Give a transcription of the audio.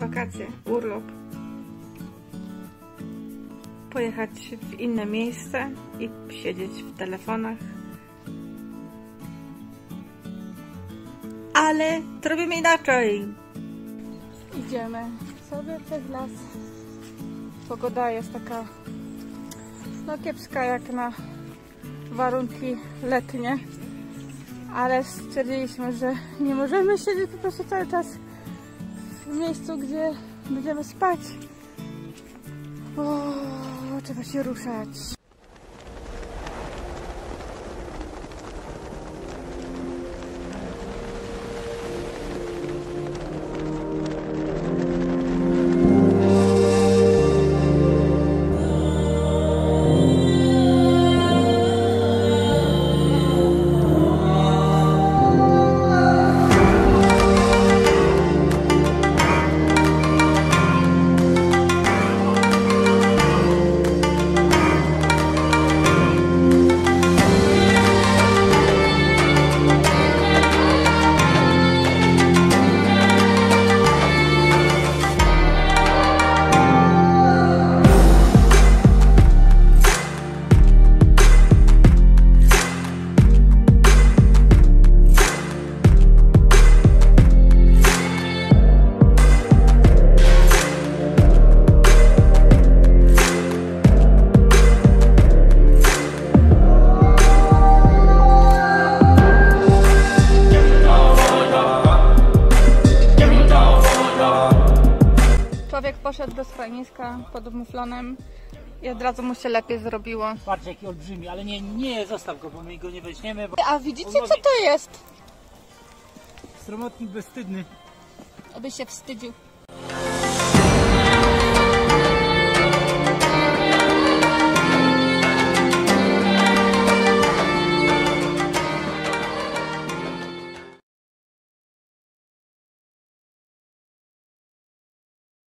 wakacje, urlop. Pojechać w inne miejsce i siedzieć w telefonach. Ale to robimy inaczej. Idziemy sobie przez las. Pogoda jest taka no kiepska jak na warunki letnie. Ale stwierdziliśmy, że nie możemy siedzieć po prostu cały czas w miejscu, gdzie będziemy spać. O, trzeba się ruszać. Poszedł do schroniska pod muflonem i od razu mu się lepiej zrobiło. Patrz jaki olbrzymi, ale nie, nie, zostaw go, bo my go nie weźmiemy, bo A widzicie co to jest? stromotnik bezstydny. Aby się wstydził.